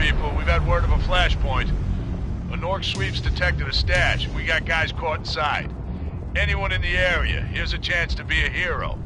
people. We've had word of a flashpoint. A Nork sweep's detected a stash. We got guys caught inside. Anyone in the area, here's a chance to be a hero.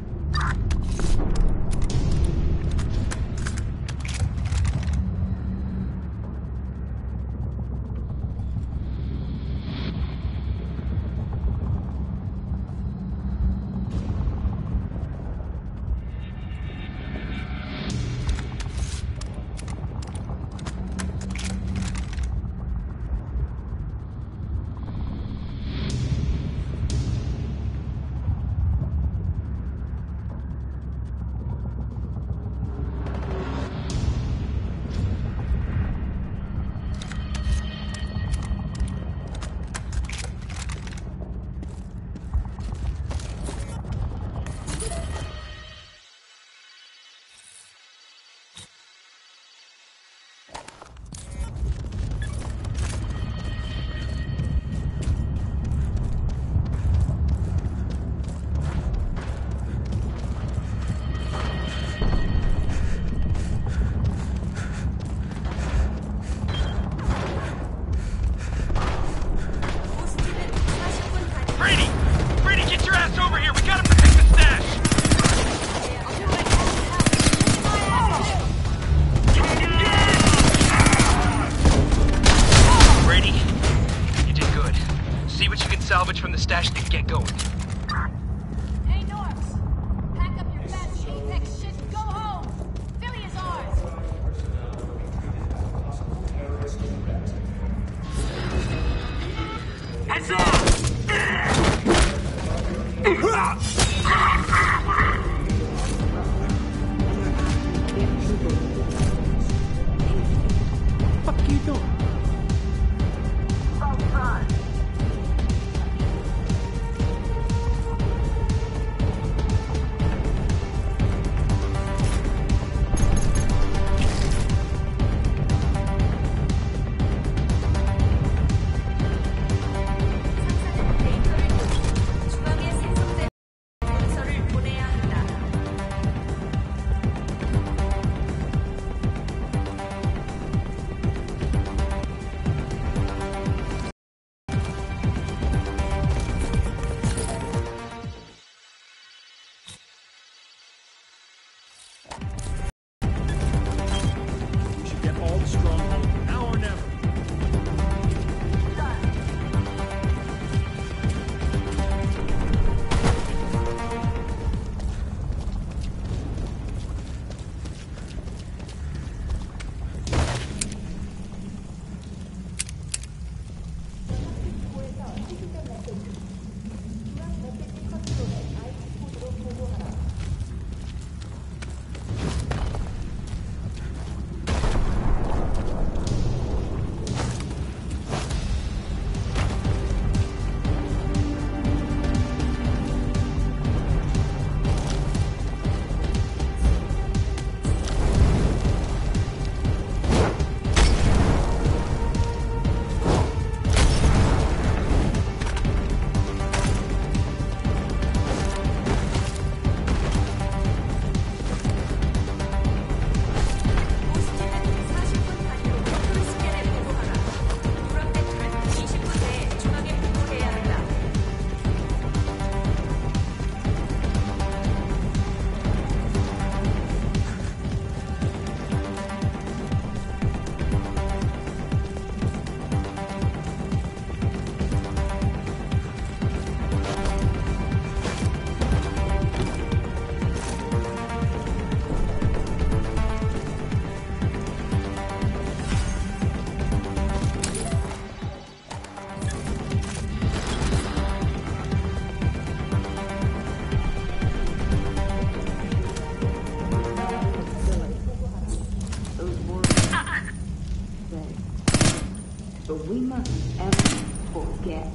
we must ever forget.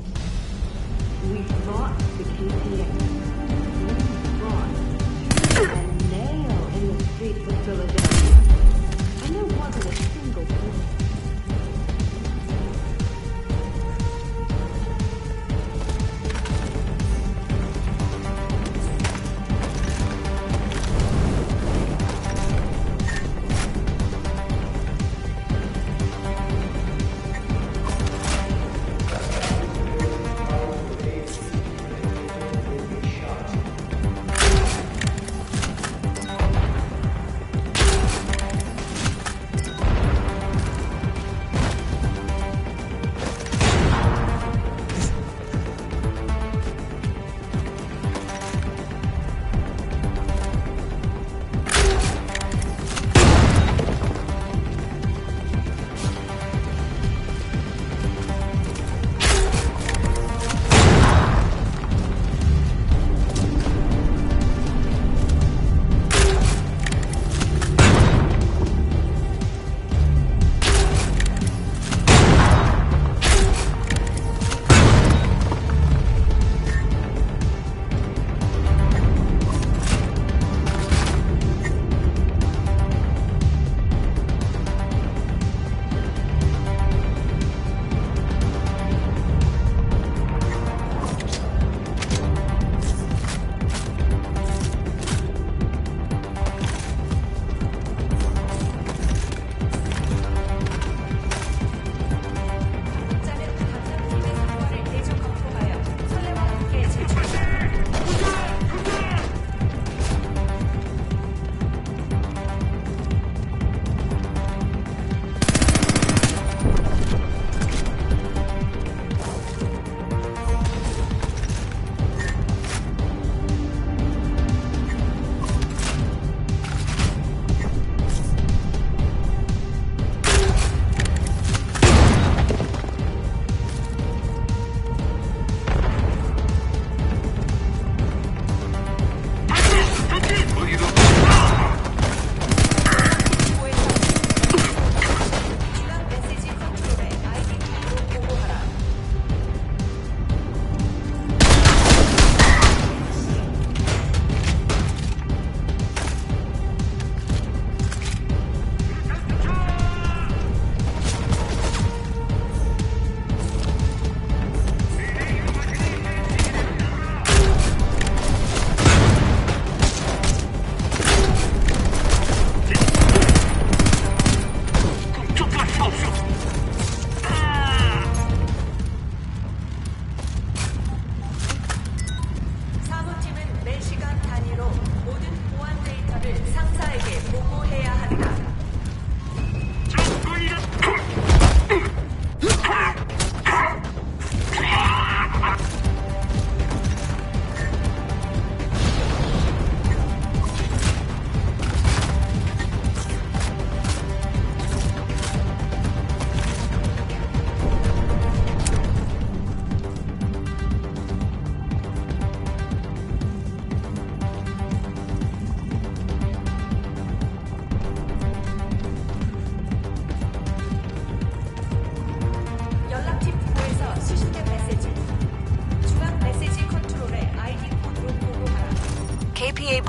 We fought the KPA. We fought a nail in the streets of Philadelphia.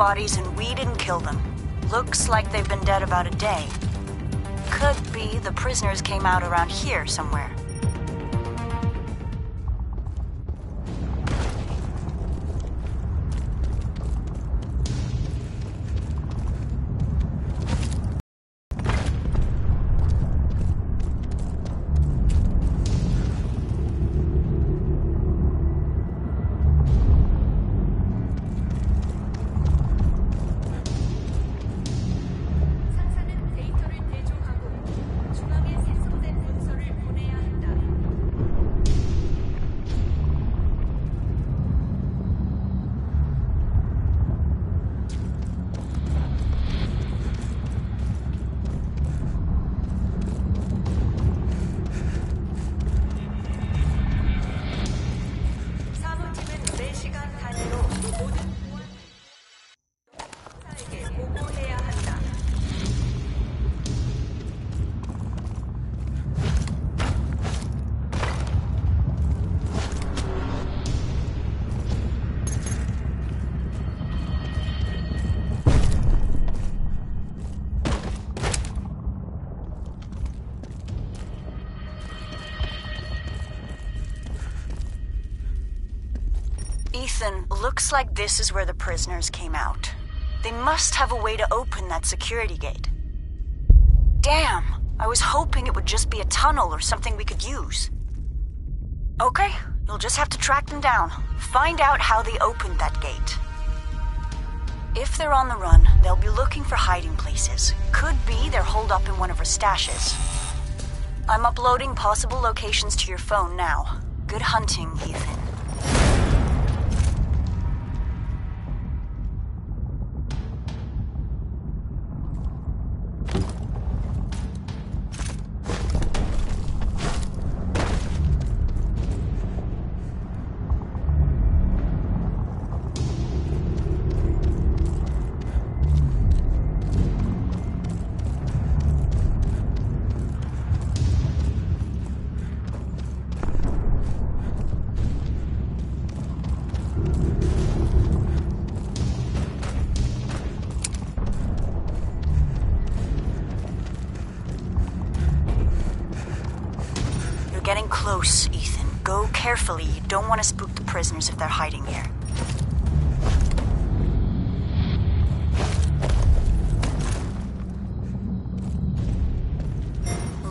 Bodies and we didn't kill them. Looks like they've been dead about a day. Could be the prisoners came out around here somewhere. Looks like this is where the prisoners came out. They must have a way to open that security gate. Damn, I was hoping it would just be a tunnel or something we could use. Okay, you'll just have to track them down. Find out how they opened that gate. If they're on the run, they'll be looking for hiding places. Could be they're holed up in one of our stashes. I'm uploading possible locations to your phone now. Good hunting, Ethan.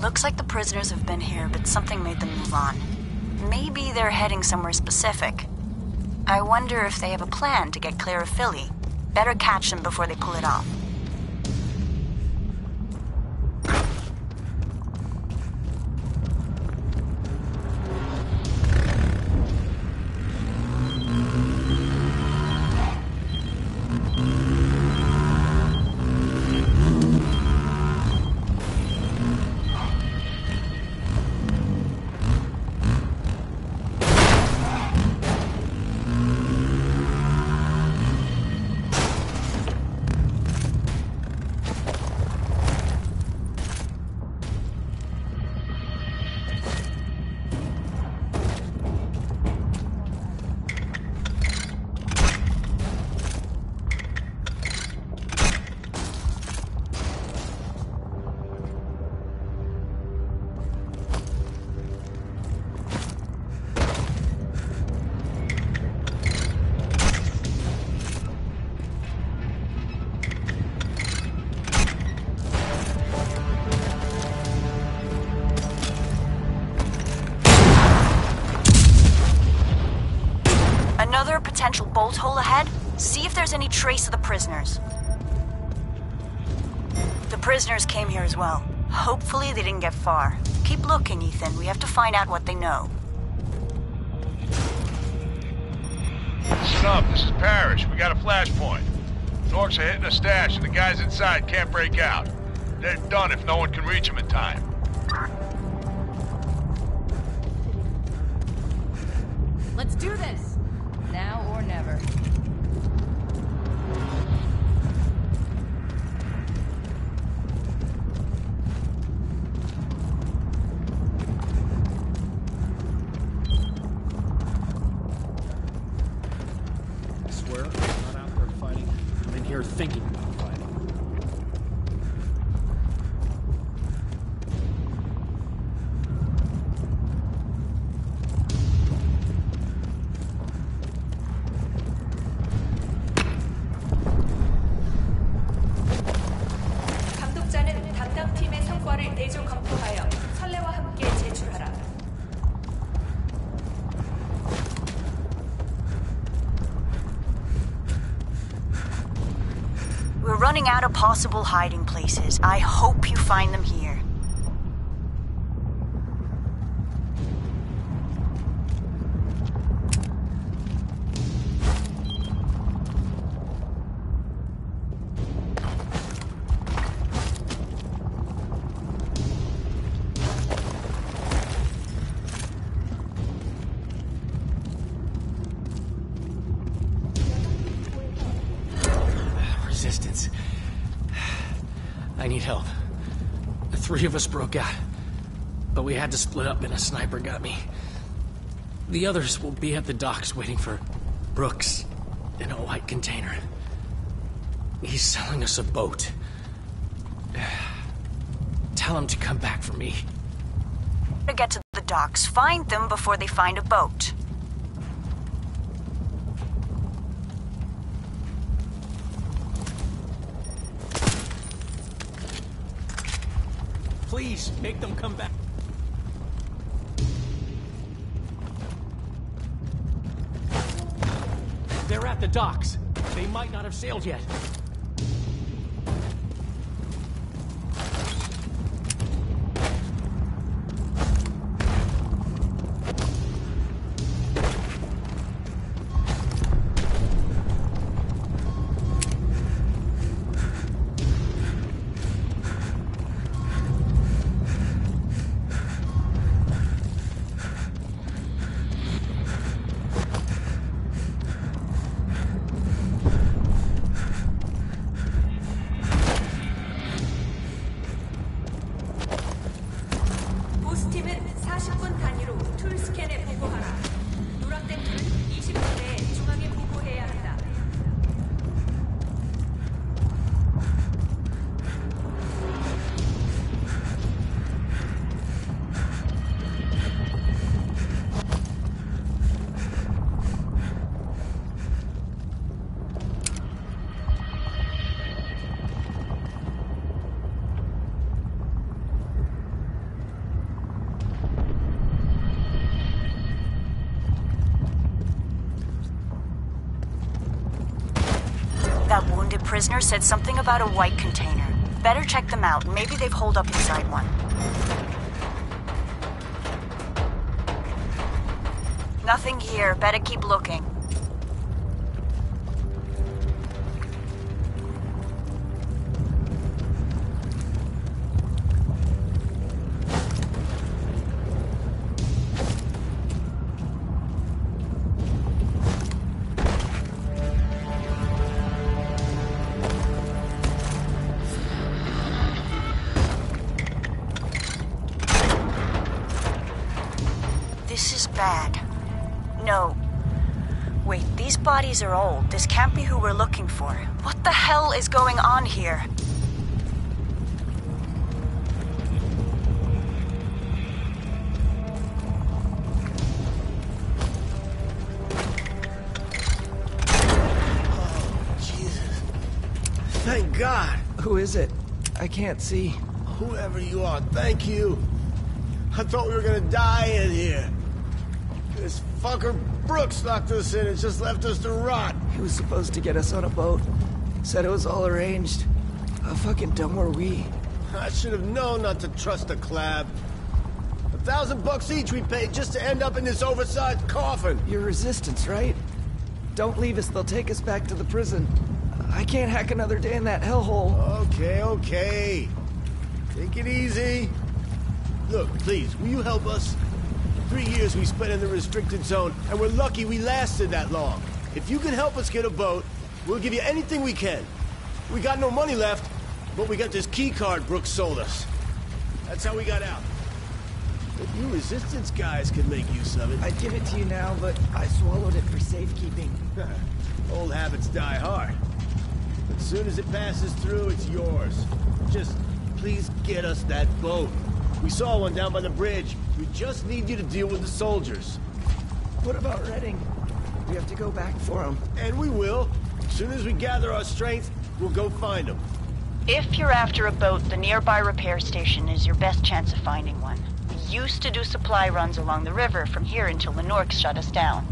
Looks like the prisoners have been here, but something made them move on. Maybe they're heading somewhere specific. I wonder if they have a plan to get clear of Philly. Better catch them before they pull it off. Far. Keep looking, Ethan. We have to find out what they know. Listen up, this is Parrish. We got a flashpoint. Norks are hitting a stash and the guys inside can't break out. They're done if no one can reach them in time. you're thinking about. Possible hiding places. I hope you find them here. Broke out, but we had to split up and a sniper got me. The others will be at the docks waiting for Brooks in a white container. He's selling us a boat. Tell him to come back for me. To get to the docks, find them before they find a boat. Please, make them come back. They're at the docks. They might not have sailed yet. Prisoner said something about a white container. Better check them out. Maybe they've holed up inside one. Nothing here. Better keep looking. This can't be who we're looking for. What the hell is going on here? Jesus. Thank God. Who is it? I can't see. Whoever you are, thank you. I thought we were gonna die in here. This fucker Brooks locked us in and just left us to rot. He was supposed to get us on a boat. Said it was all arranged. How fucking dumb were we? I should have known not to trust a clab. A thousand bucks each we paid just to end up in this oversized coffin. You're resistance, right? Don't leave us, they'll take us back to the prison. I can't hack another day in that hellhole. Okay, okay. Take it easy. Look, please, will you help us? Three years we spent in the restricted zone, and we're lucky we lasted that long. If you can help us get a boat, we'll give you anything we can. We got no money left, but we got this key card Brooks sold us. That's how we got out. But you resistance guys could make use of it. I'd give it to you now, but I swallowed it for safekeeping. Old habits die hard. But soon as it passes through, it's yours. Just please get us that boat. We saw one down by the bridge. We just need you to deal with the soldiers. What about Redding? We have to go back for him. And we will. As soon as we gather our strength, we'll go find them. If you're after a boat, the nearby repair station is your best chance of finding one. We used to do supply runs along the river from here until the Norks shut us down.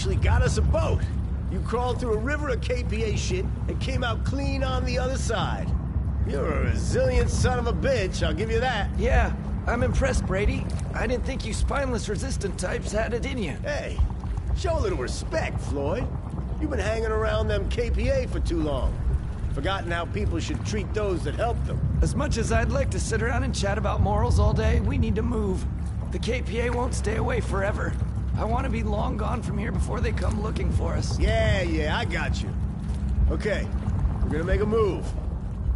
Actually got us a boat. You crawled through a river of KPA shit and came out clean on the other side. You're a resilient son of a bitch, I'll give you that. Yeah, I'm impressed, Brady. I didn't think you spineless resistant types had it in you. Hey, show a little respect, Floyd. You've been hanging around them KPA for too long. Forgotten how people should treat those that help them. As much as I'd like to sit around and chat about morals all day, we need to move. The KPA won't stay away forever. I want to be long gone from here before they come looking for us. Yeah, yeah, I got you. Okay, we're gonna make a move.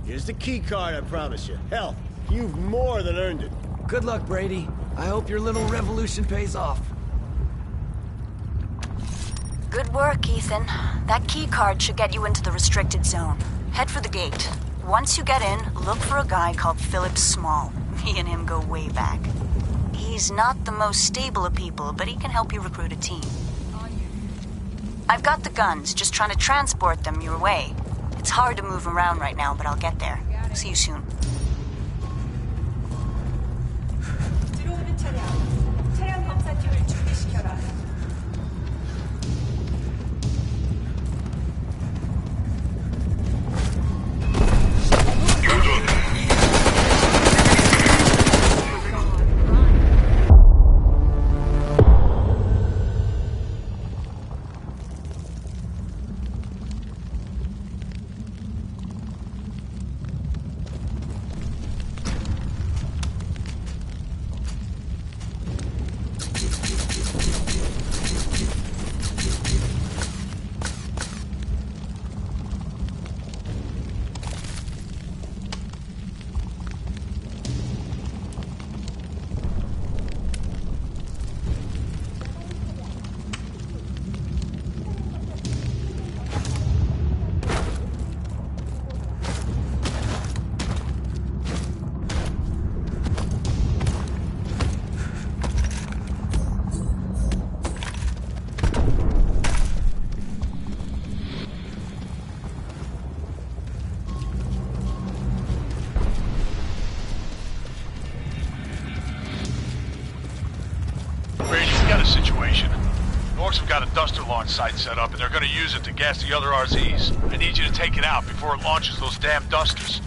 Here's the key card, I promise you. Hell, you've more than earned it. Good luck, Brady. I hope your little revolution pays off. Good work, Ethan. That key card should get you into the restricted zone. Head for the gate. Once you get in, look for a guy called Philip Small. Me and him go way back. He's not the most stable of people, but he can help you recruit a team. I've got the guns, just trying to transport them your way. It's hard to move around right now, but I'll get there. See you soon. Rocket launch site set up, and they're gonna use it to gas the other RZs. I need you to take it out before it launches those damn dusters.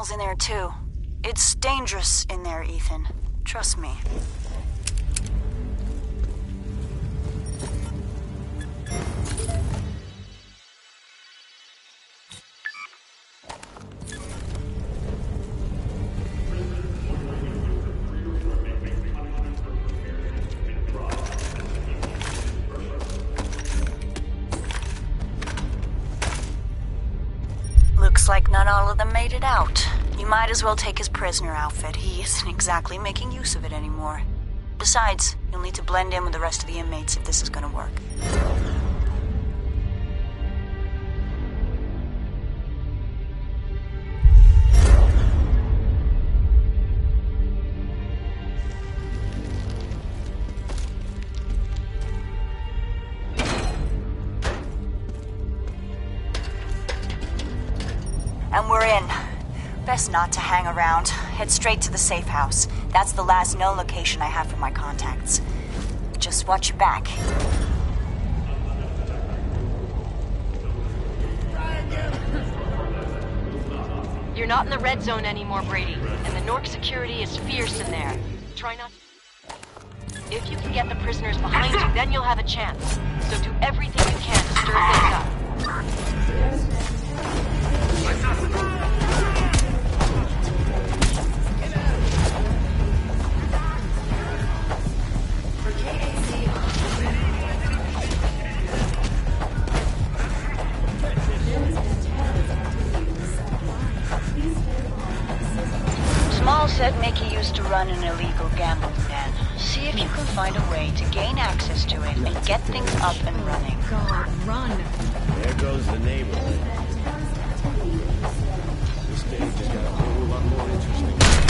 Criminals in there, too. It's dangerous in there, Ethan. Trust me. As well take his prisoner outfit. He isn't exactly making use of it anymore. Besides, you'll need to blend in with the rest of the inmates if this is gonna work. Head straight to the safe house. That's the last known location I have for my contacts. Just watch your back. You're not in the red zone anymore, Brady. And the Nork security is fierce in there. Try not. If you can get the prisoners behind you, then you'll have a chance. So do everything you can to stir illegal gambling. See if you can find a way to gain access to it and get things up and running. God, run. There goes the neighborhood. This day just got a whole lot more interesting.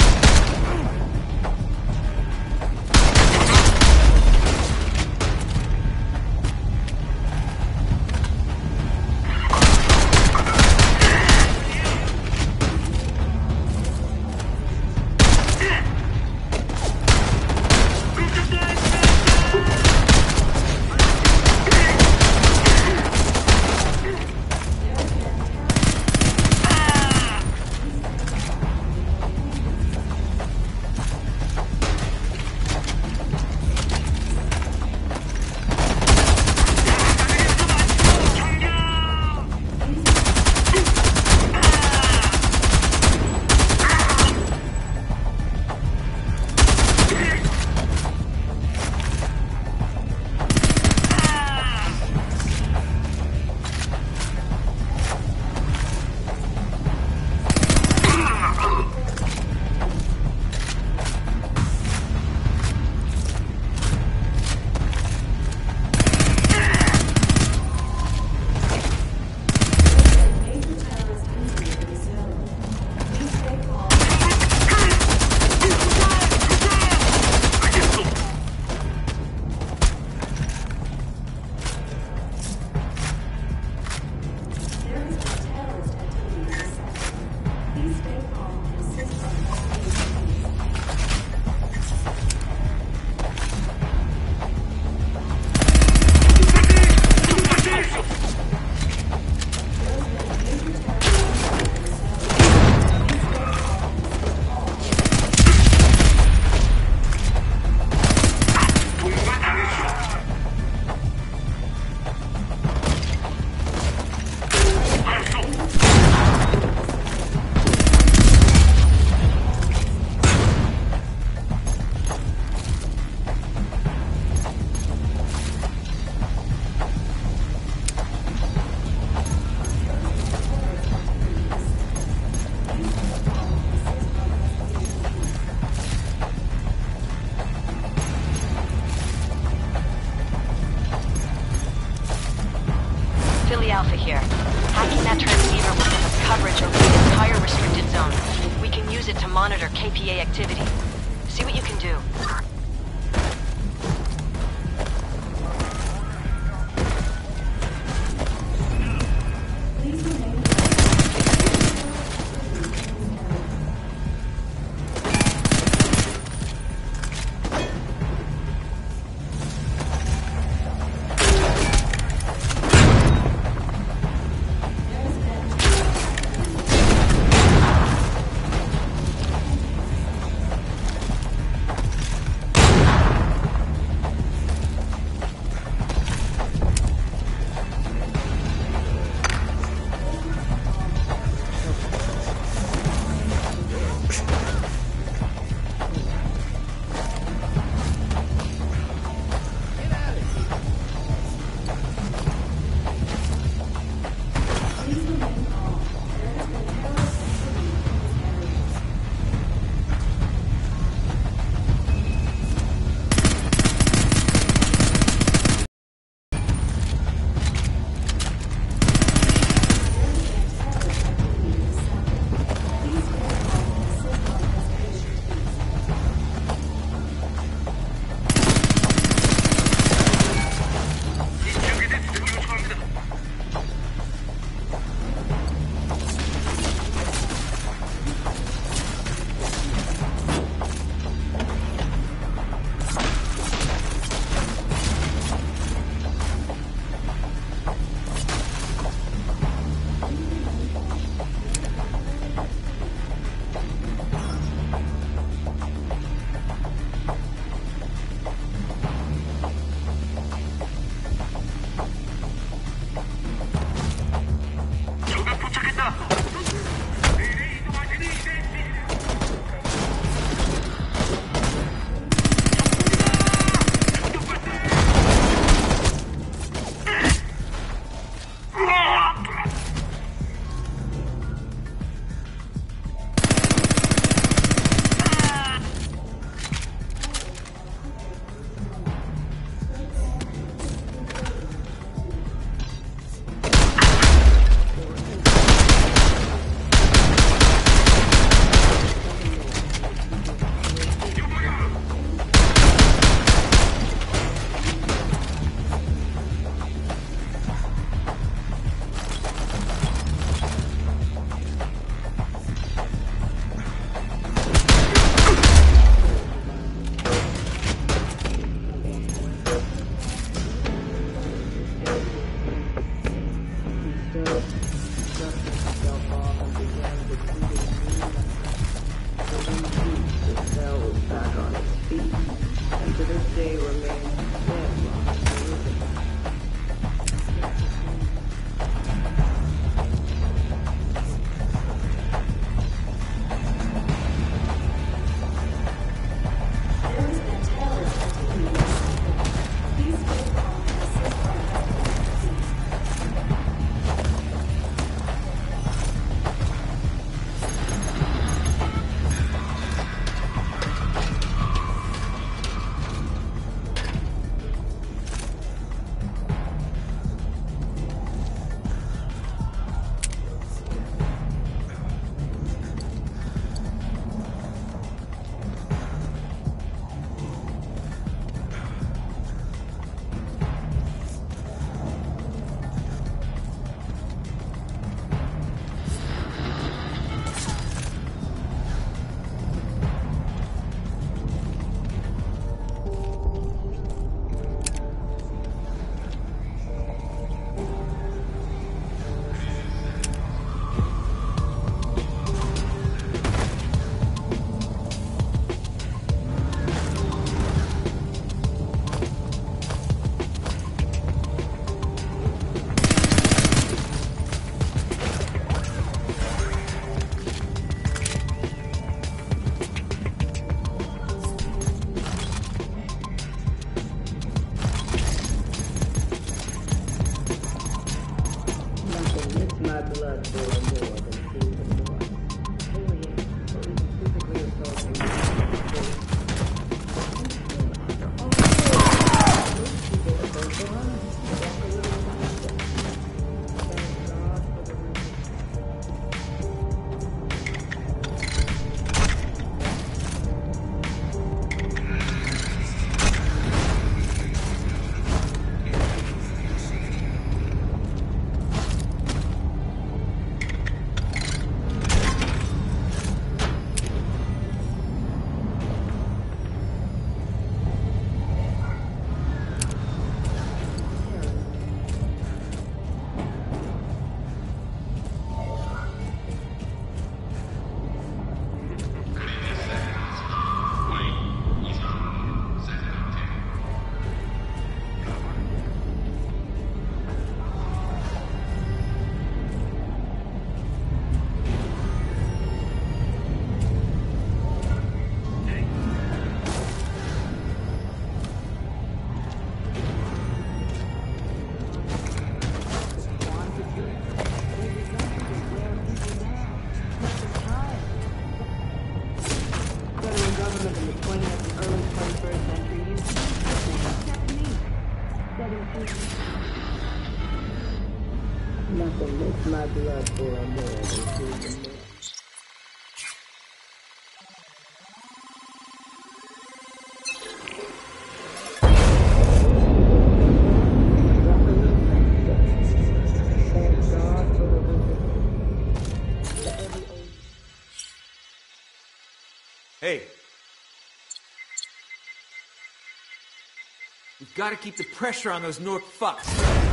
We've got to keep the pressure on those Nork fucks.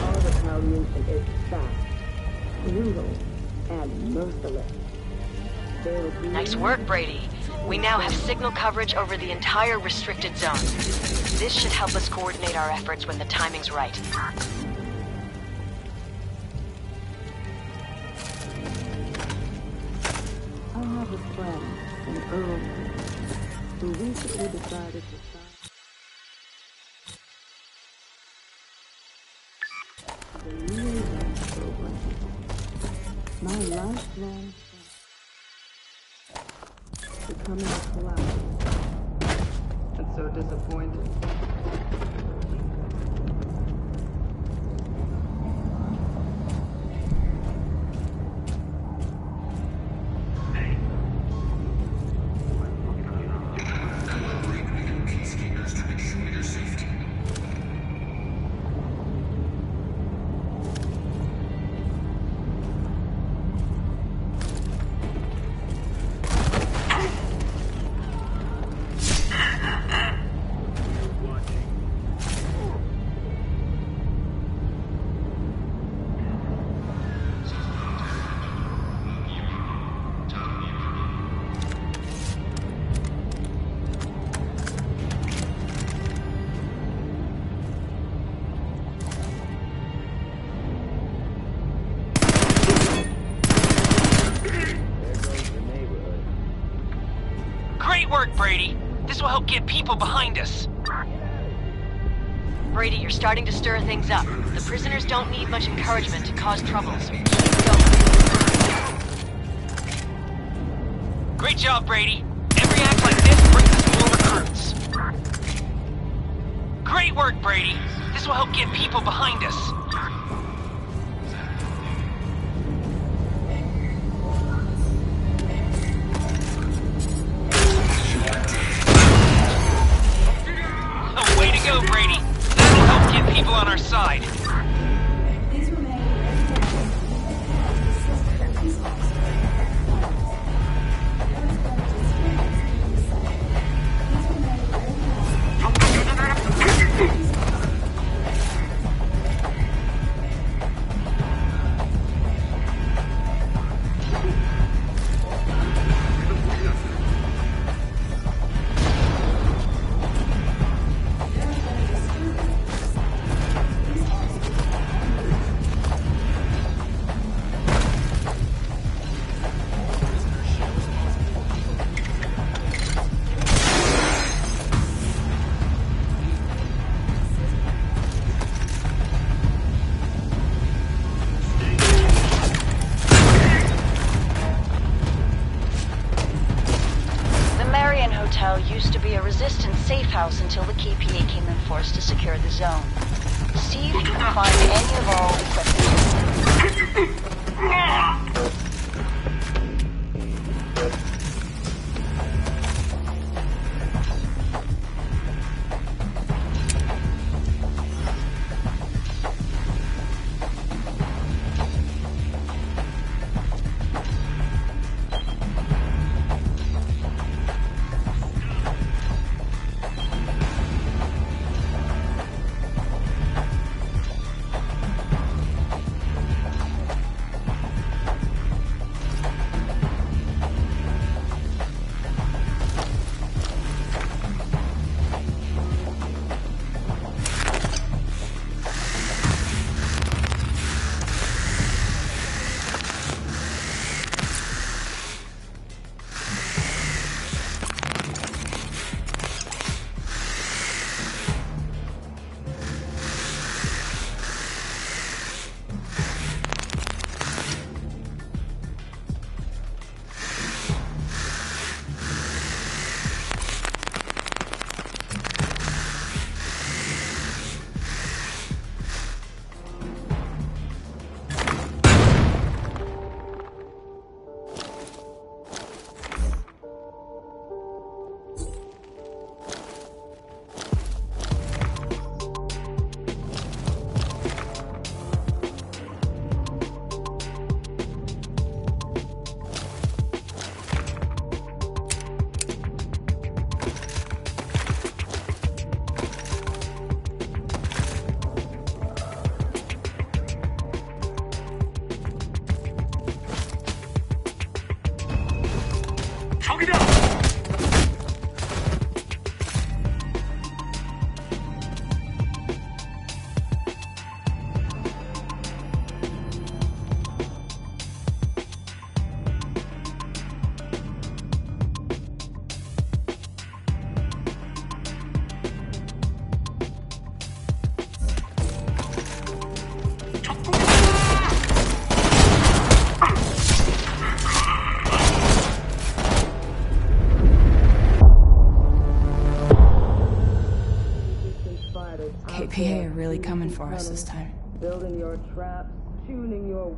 All retaliation is fast, brutal, and merciless. There will be Nice work, Brady. We now have signal coverage over the entire restricted zone. This should help us coordinate our efforts when the timing's right. I have a friend, an Earl, who recently decided to starting to stir things up. The prisoners don't need much encouragement to cause troubles. Great job, Brady. Every act like this brings us more recruits. Great work, Brady. This will help get people behind us.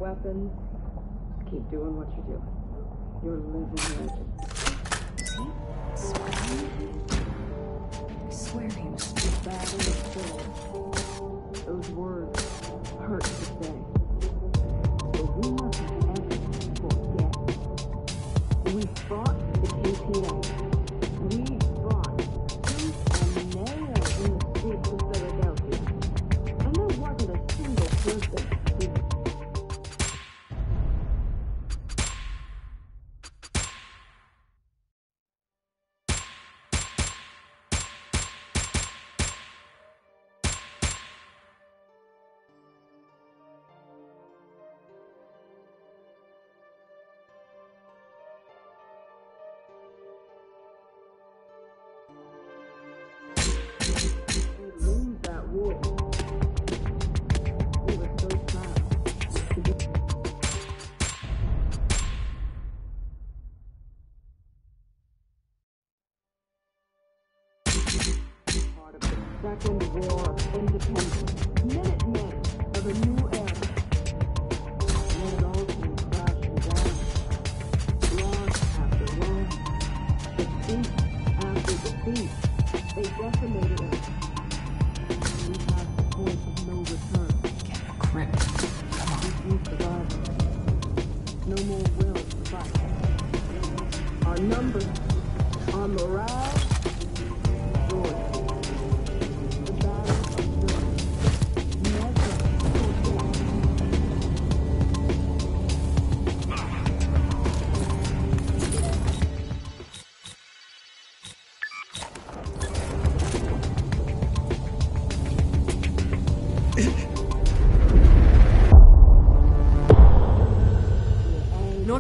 weapons. Keep doing what you're doing. You're living legend.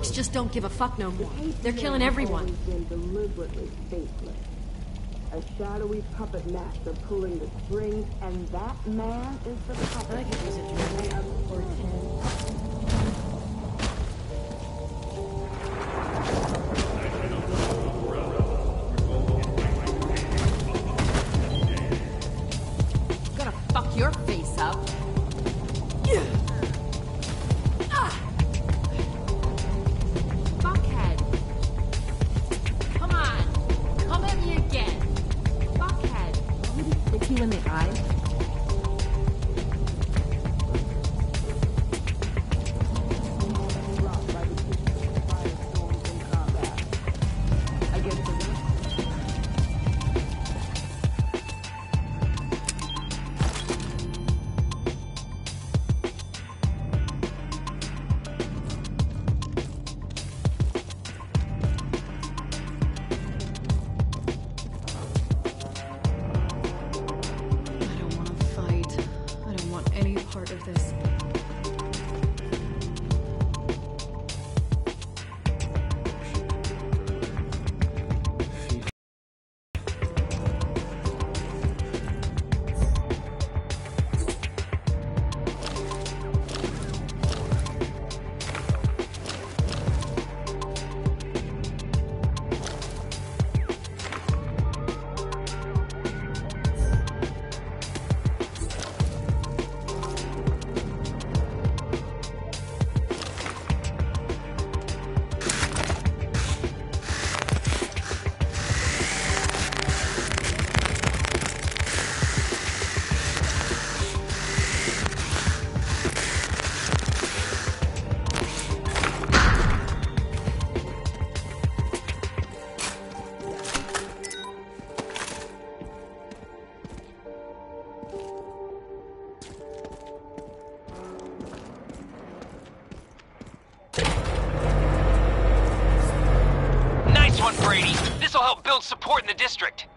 Folks just don't give a fuck no more. They're killing everyone. deliberately faithless. A shadowy puppet master pulling the strings, and that man is the puppet. important the district.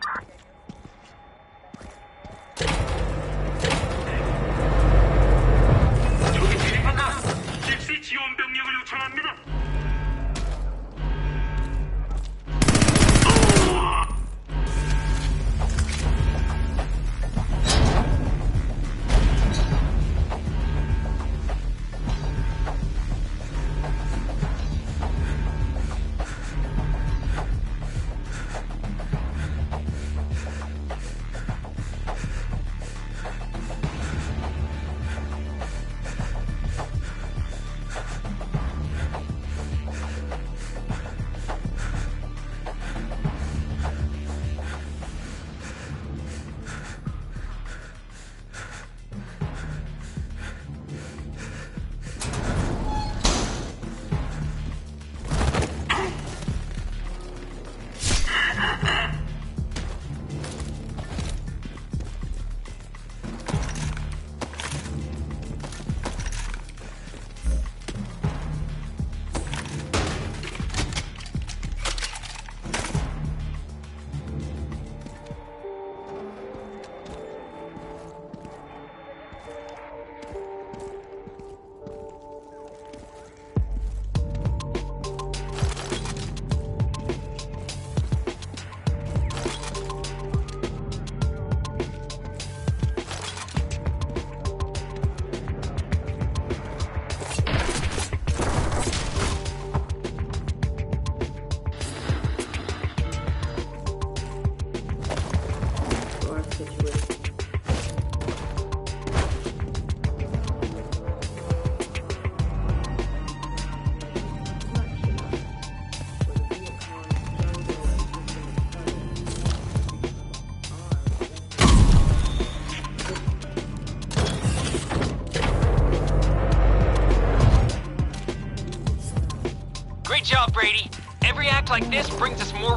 Like this brings us more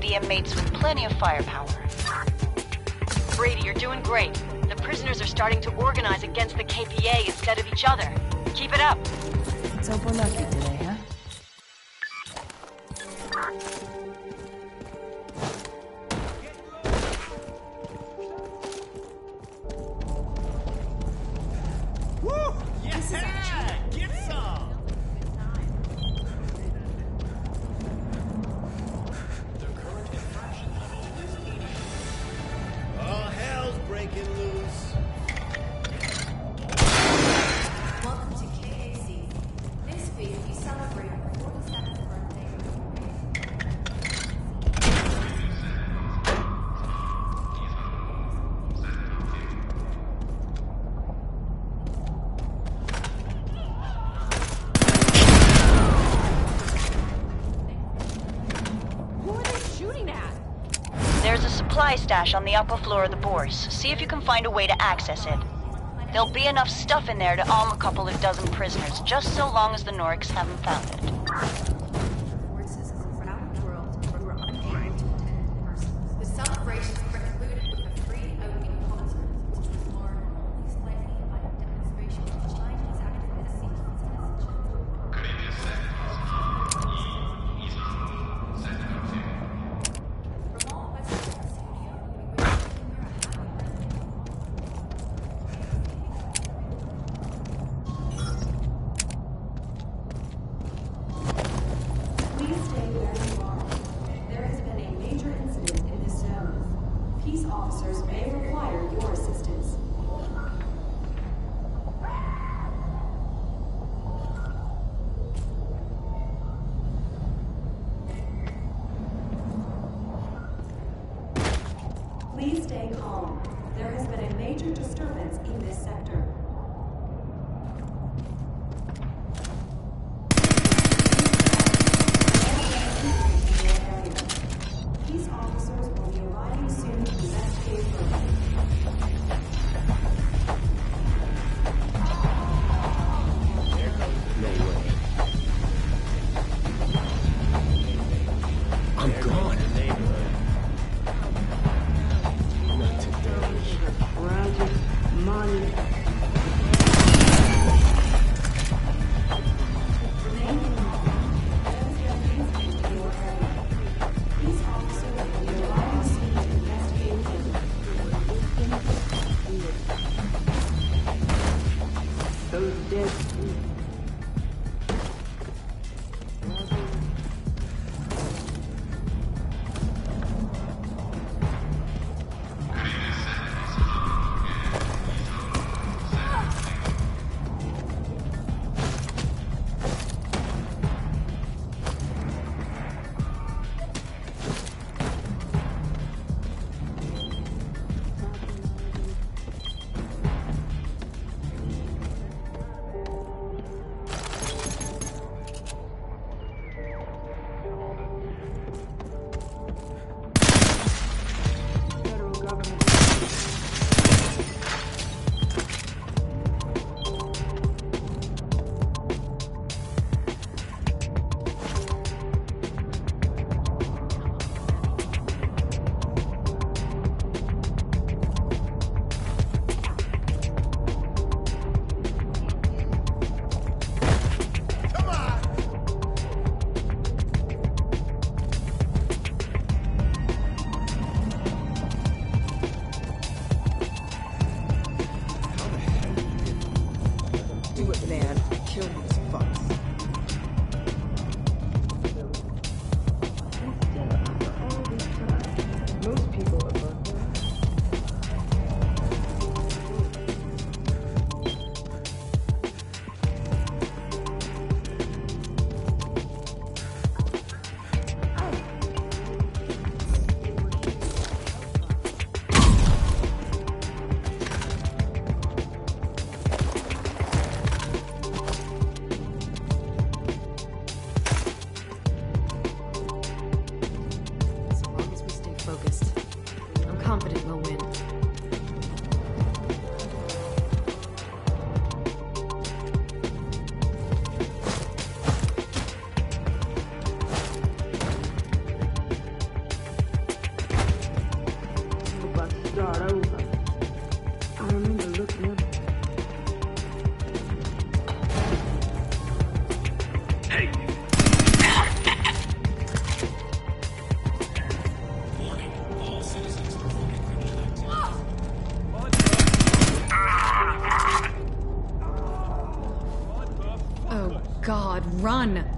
the inmates with plenty of firepower. Brady, you're doing great. The prisoners are starting to organize against the KPA instead of each other. Keep it up. Let's hope we're lucky today, huh? Stash on the upper floor of the Bourse. See if you can find a way to access it. There'll be enough stuff in there to arm a couple of dozen prisoners, just so long as the Norks haven't found it. Run!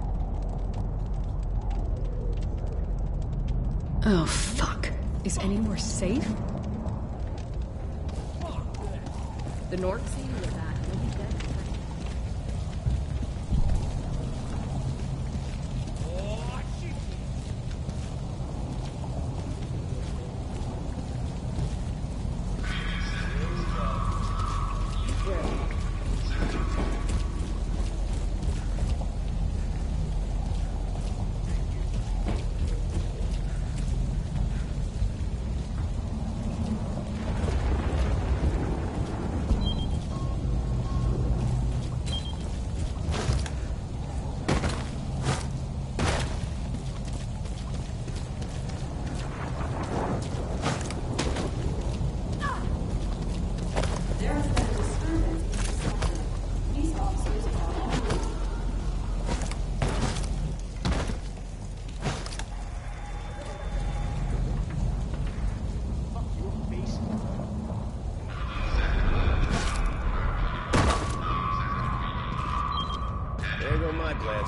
There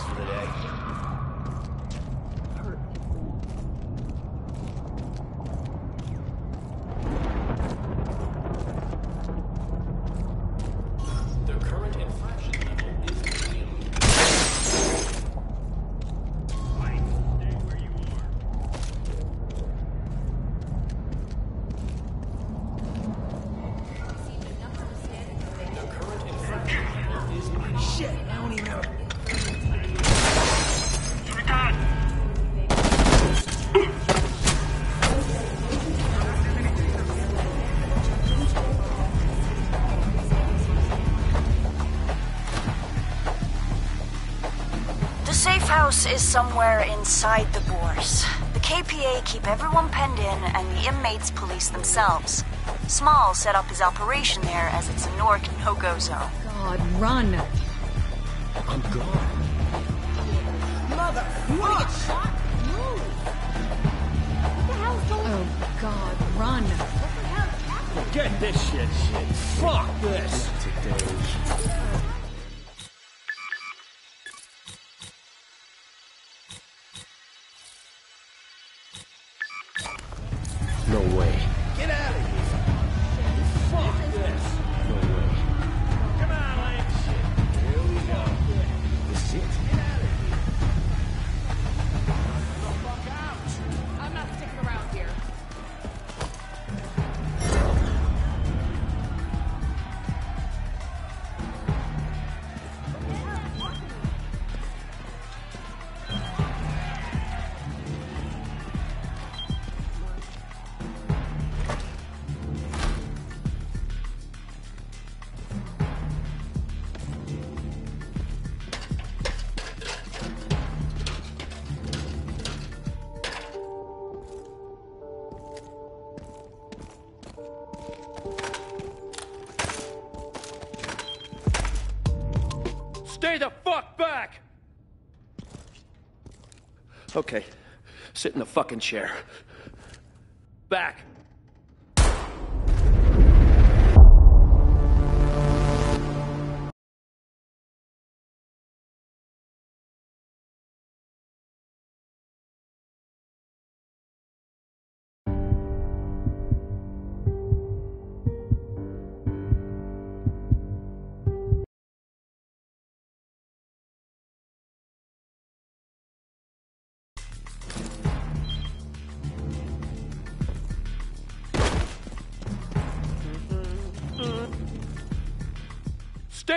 house is somewhere inside the Bourse. The KPA keep everyone penned in, and the inmates police themselves. Small set up his operation there as it's a Nork no-go zone. God, run! I'm gone. Mother, fuck! Oh, God, run! Get this shit, shit. Fuck this. No Okay. Sit in the fucking chair. Back.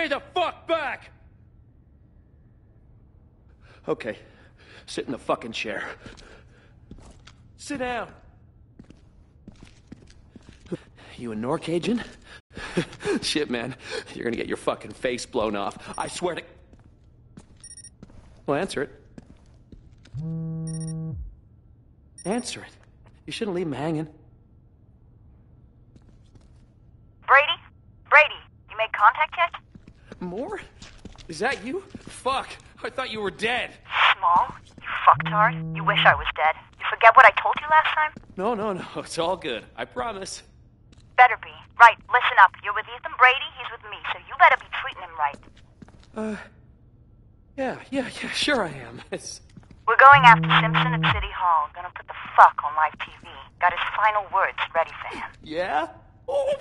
the fuck back! Okay, sit in the fucking chair. Sit down. You a Nork agent? Shit, man. You're gonna get your fucking face blown off. I swear to... Well, answer it. Answer it. You shouldn't leave him hanging. Brady? Brady, you made contact yet? Moore? Is that you? Fuck. I thought you were dead. Small? You fucktard? You wish I was dead. You forget what I told you last time? No, no, no. It's all good. I promise. Better be. Right, listen up. You're with Ethan Brady, he's with me, so you better be treating him right. Uh. Yeah, yeah, yeah, sure I am. It's. We're going after Simpson at City Hall. Gonna put the fuck on live TV. Got his final words ready for him. Yeah? Oh,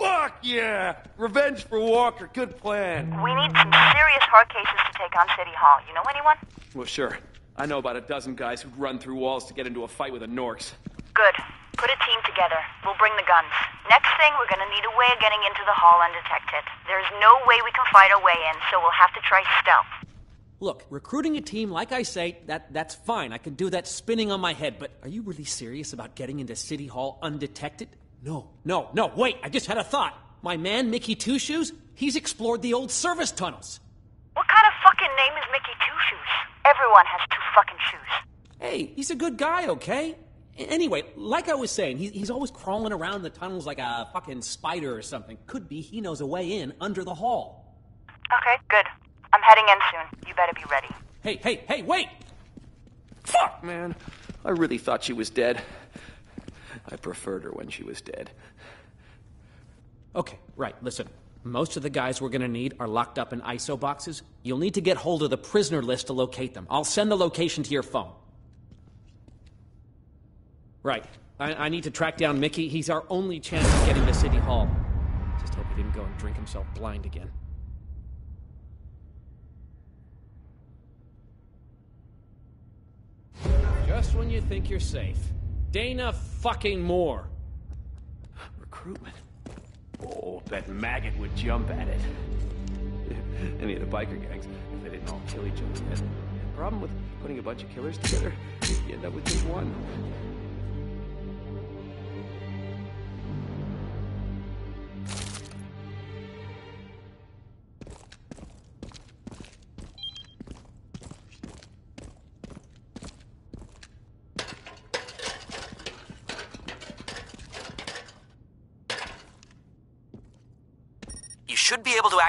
fuck yeah! Revenge for Walker. Good plan. We need some serious hard cases to take on City Hall. You know anyone? Well, sure. I know about a dozen guys who'd run through walls to get into a fight with the Norks. Good. Put a team together. We'll bring the guns. Next thing, we're gonna need a way of getting into the hall undetected. There's no way we can fight our way in, so we'll have to try stealth. Look, recruiting a team, like I say, that, that's fine. I can do that spinning on my head, but are you really serious about getting into City Hall undetected? No, no, no, wait, I just had a thought. My man, Mickey Two Shoes, he's explored the old service tunnels. What kind of fucking name is Mickey Two Shoes? Everyone has two fucking shoes. Hey, he's a good guy, okay? Anyway, like I was saying, he, he's always crawling around the tunnels like a fucking spider or something. Could be he knows a way in under the hall. Okay, good. I'm heading in soon. You better be ready. Hey, hey, hey, wait! Fuck, man. I really thought she was dead. I preferred her when she was dead. Okay, right, listen. Most of the guys we're gonna need are locked up in ISO boxes. You'll need to get hold of the prisoner list to locate them. I'll send the location to your phone. Right. I, I need to track down Mickey. He's our only chance of getting to City Hall. Just hope he didn't go and drink himself blind again. Just when you think you're safe. Dana fucking Moore. Recruitment. Oh, that maggot would jump at it. Any of the biker gangs, if they didn't all kill each other. The problem with putting a bunch of killers together, you end up with just one.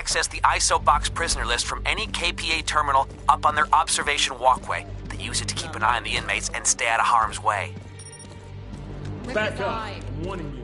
Access the ISO box prisoner list from any KPA terminal up on their observation walkway. They use it to keep an eye on the inmates and stay out of harm's way. Back up. I'm warning you.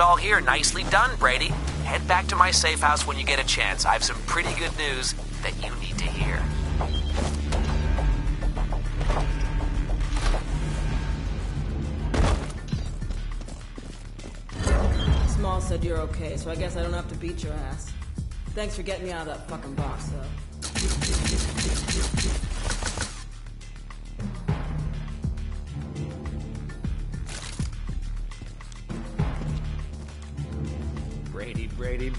All here. Nicely done, Brady. Head back to my safe house when you get a chance. I have some pretty good news that you need to hear. Small said you're okay, so I guess I don't have to beat your ass. Thanks for getting me out of that fucking box, though.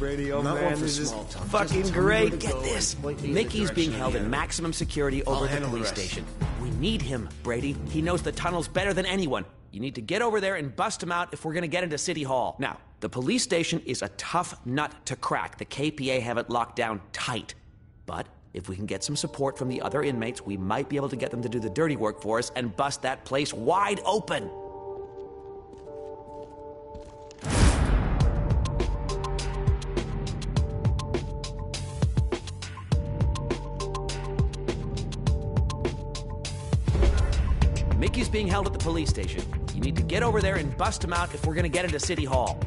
Oh Not man, this is fucking Just tell me where great. Get this. and point me in the Mickey's being held in maximum security over at the handle the police station. We need him, Brady. He knows the tunnels better than anyone. You need to get over there and bust him out if we're gonna get into City Hall. Now, the police station is a tough nut to crack. The KPA have it locked down tight. But if we can get some support from the other inmates, we might be able to get them to do the dirty work for us and bust that place wide open. Mickey's being held at the police station. You need to get over there and bust him out if we're gonna get into City Hall.